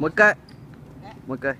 một cây. Một cây.